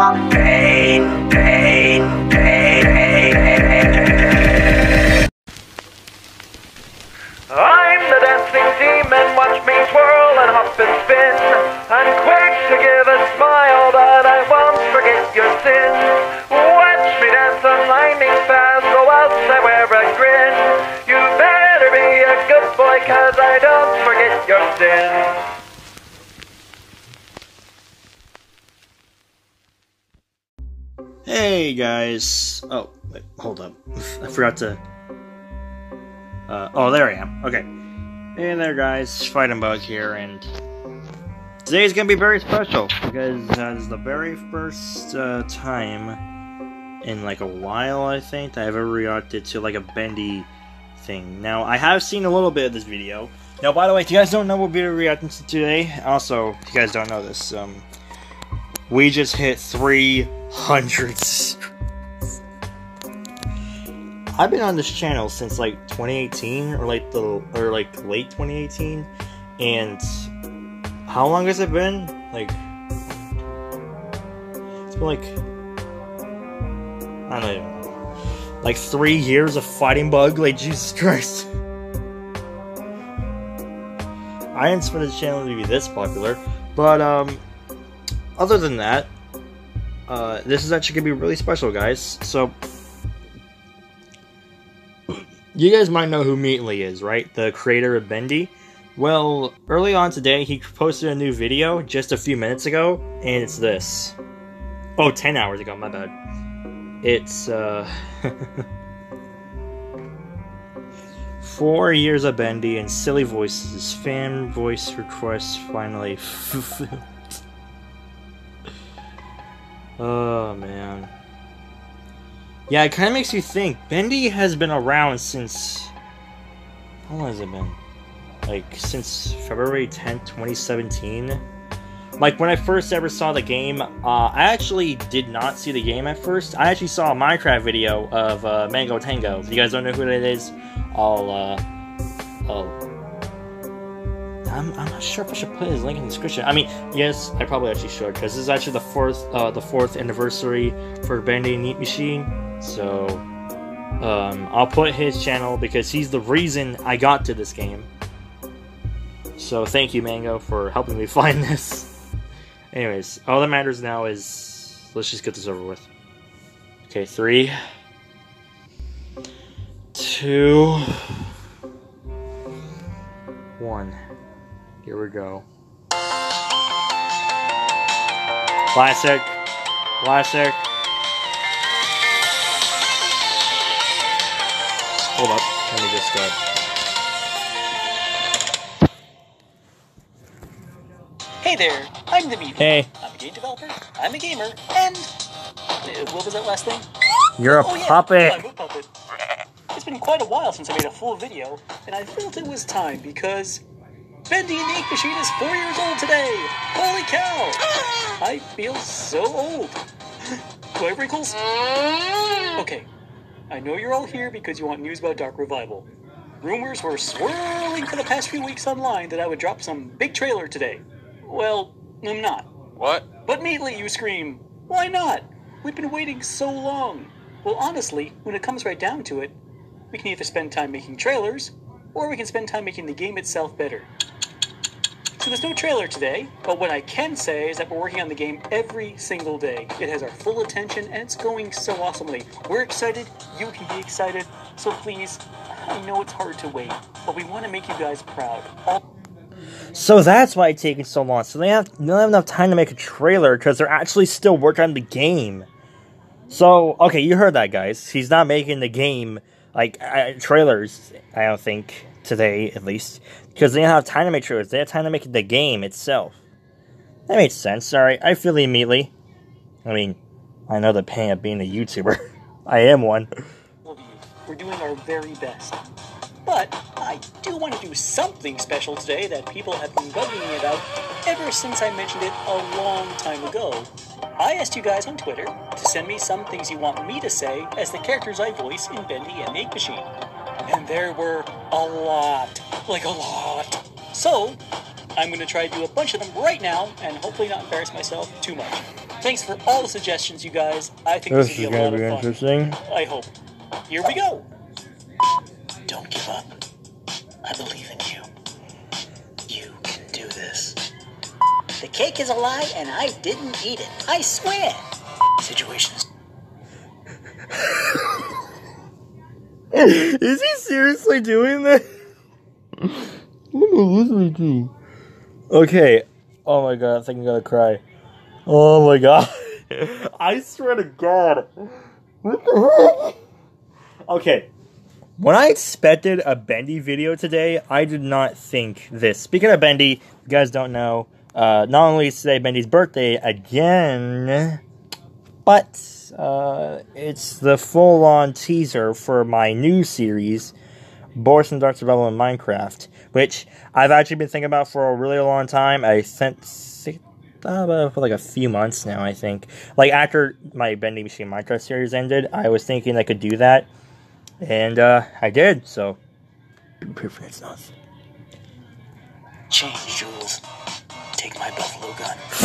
Pain, pain, pain, I'm the dancing demon, watch me twirl and hop and spin. I'm Hey guys. Oh, wait, hold up. I forgot to. Uh, oh, there I am. Okay. Hey there, guys. Fighting Bug here, and today's gonna be very special because uh, it's the very first uh, time in like a while, I think, that I've ever reacted to like a bendy thing. Now, I have seen a little bit of this video. Now, by the way, if you guys don't know what we're reacting to today, also, if you guys don't know this, um, we just hit 300 I've been on this channel since like 2018 or like the or like late 2018 and how long has it been? Like it's been like I don't know like three years of fighting bug like Jesus Christ I didn't expect this channel to be this popular but um other than that, uh, this is actually gonna be really special, guys. So, you guys might know who Meatly is, right? The creator of Bendy. Well, early on today, he posted a new video just a few minutes ago, and it's this. Oh, 10 hours ago, my bad. It's, uh... Four years of Bendy and silly voices. Fan voice requests finally. Oh man. Yeah, it kind of makes you think. Bendy has been around since. How long has it been? Like, since February 10th, 2017. Like, when I first ever saw the game, uh, I actually did not see the game at first. I actually saw a Minecraft video of uh, Mango Tango. If you guys don't know who that is, I'll, uh, I'll I'm, I'm not sure if I should put his link in the description. I mean, yes, I probably actually should because this is actually the fourth uh, the fourth anniversary for Bendy Meat Machine. So um, I'll put his channel because he's the reason I got to this game. So thank you, Mango, for helping me find this. Anyways, all that matters now is let's just get this over with. Okay, three, two, one. Here we go. Classic. Classic. Hold up. Let me just, uh... Hey there, I'm the Meat. Hey. I'm a game developer, I'm a gamer, and... uh, What was that last thing? You're a oh, yeah, puppet. I'm a puppet. It's been quite a while since I made a full video, and I felt it was time because Bendy and the Ink Machine is four years old today. Holy cow! I feel so old. Do I wrinkles? Okay, I know you're all here because you want news about Dark Revival. Rumors were swirling for the past few weeks online that I would drop some big trailer today. Well, I'm not. What? But immediately you scream, Why not? We've been waiting so long. Well, honestly, when it comes right down to it, we can either spend time making trailers, or we can spend time making the game itself better. So there's no trailer today, but what I can say is that we're working on the game every single day. It has our full attention and it's going so awesomely. We're excited, you can be excited, so please, I know it's hard to wait, but we want to make you guys proud. All So that's why it's taking so long. So they have they don't have enough time to make a trailer because they're actually still working on the game. So okay, you heard that, guys. He's not making the game like uh, trailers. I don't think today, at least, because they don't have time to make trailers. They have time to make the game itself. That makes sense. Sorry, I feel immediately. I mean, I know the pain of being a YouTuber. I am one. We're doing our very best. But I do want to do something special today that people have been bugging me about ever since I mentioned it a long time ago. I asked you guys on Twitter to send me some things you want me to say as the characters I voice in Bendy and Ink Machine. And there were a lot. Like a lot. So, I'm going to try to do a bunch of them right now and hopefully not embarrass myself too much. Thanks for all the suggestions, you guys. I think This this, is gonna lot be of fun. interesting. I hope. Here we go. Don't give up. I believe in you. You can do this. The cake is a lie and I didn't eat it. I swear. Situations. Is he seriously doing that? What am I listening to? Okay. Oh my god, I think I'm gonna cry. Oh my god. I swear to god. What the heck? Okay. When I expected a Bendy video today, I did not think this. Speaking of Bendy, you guys don't know, uh, not only is today Bendy's birthday again, but uh, it's the full on teaser for my new series, Boris and Dark Revival in Minecraft, which I've actually been thinking about for a really long time. I sent si- uh, for like a few months now, I think. Like after my Bendy Machine Minecraft series ended, I was thinking I could do that, and uh, I did. So, be prepared for it's not. Change, Jules. Take my buffalo gun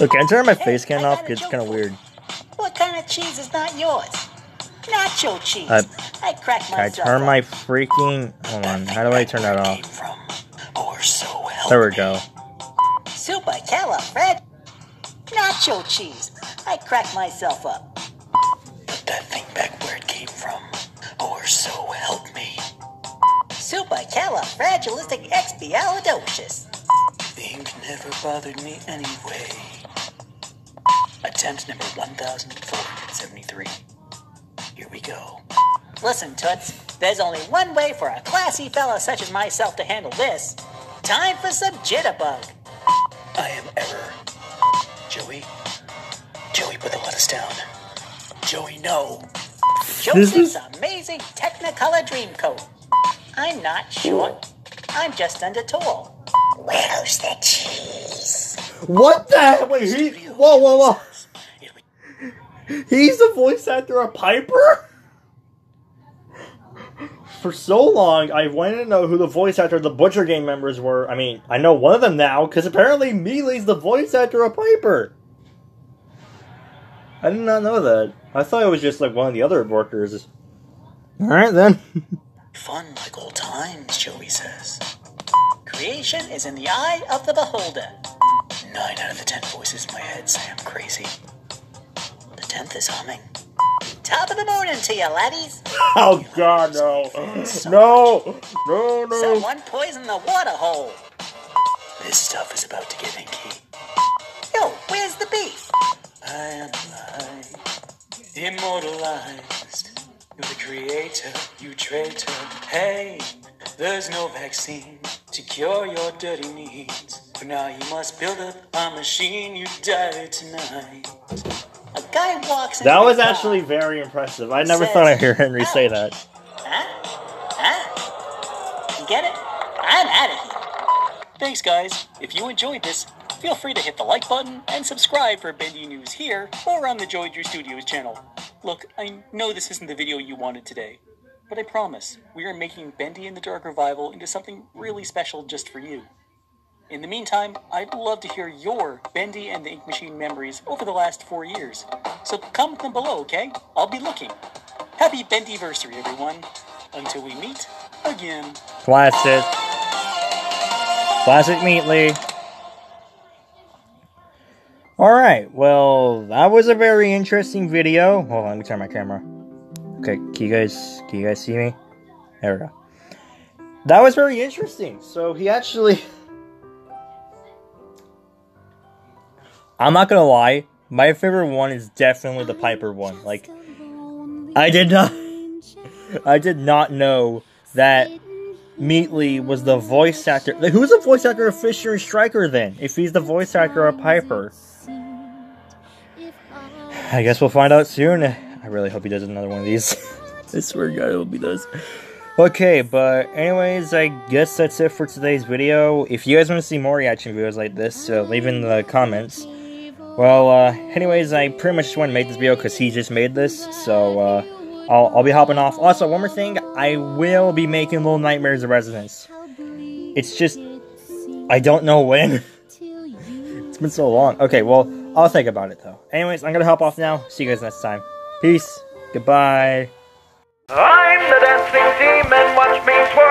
Look, can I turn my face cam off? It's kind of weird. What kind of cheese is not yours? Nacho cheese. Uh, I crack Can I myself. turn my freaking? Hold on. How do I turn that off? from, or so help There we go. Super Fred. Nacho cheese. I crack myself up. Put that thing back where it came from, or so help me. Supercalifragilisticexpialidocious. Ink never bothered me anyway. Attempt number 1473. Here we go. Listen, Toots, there's only one way for a classy fella such as myself to handle this. Time for some jitterbug. I am error. Joey? Joey, put the lettuce down. Joey, no. Joseph's amazing Technicolor dream coat. I'm not short. I'm just under tall. Where's the cheese? What the heck? Wait, he. Whoa, whoa, whoa. He's the voice actor of Piper? For so long, I wanted to know who the voice actor of the Butcher Gang members were. I mean, I know one of them now, because apparently Meatly's the voice actor of Piper. I did not know that. I thought it was just like one of the other workers. Alright then. Fun like old times, Joey says. Creation is in the eye of the beholder. Nine out of the ten voices in my head say I'm crazy. The tenth is humming. Top of the morning to you, laddies. oh god, no. No! No, no. Someone poisoned the water hole. This stuff is about to get inky. Yo, where's the beef? I am alive, immortalized. You're the creator, you traitor. Hey, there's no vaccine to cure your dirty needs. For now, you must build up a machine. You die tonight. Guy walks in. That was actually very impressive. I never thought I'd hear Henry say that. Huh? Huh? You get it? I'm out of here. Thanks, guys. If you enjoyed this, feel free to hit the like button and subscribe for Bendy News here or on the Joey Drew Studios channel. Look, I know this isn't the video you wanted today, but I promise we are making Bendy and the Dark Revival into something really special just for you. In the meantime, I'd love to hear your Bendy and the Ink Machine memories over the last four years. So comment them below, okay? I'll be looking. Happy Bendyversary, everyone. Until we meet again. Classic. Classic Meatly. Alright, well, that was a very interesting video. Hold on, let me turn my camera. Okay, can you guys can you guys see me? There we go. That was very interesting. So he actually I'm not gonna lie, my favorite one is definitely the Piper one. Like I did not I did not know that Meatly was the voice actor. Like, Who's the voice actor of Fisher and Striker then? If he's the voice actor of Piper, I guess we'll find out soon. I really hope he does another one of these. I swear God, I hope he does. Okay, but anyways, I guess that's it for today's video. If you guys want to see more reaction videos like this, uh, leave in the comments. Well, uh, anyways, I pretty much just want to make this video because he just made this, so, uh, I'll, I'll be hopping off. Also, one more thing, I will be making Little Nightmares of Residence. It's just, I don't know when. it's been so long. Okay, well, I'll think about it though. Anyways, I'm gonna hop off now. See you guys next time. Peace. Goodbye. I'm the dancing demon, watch me twirl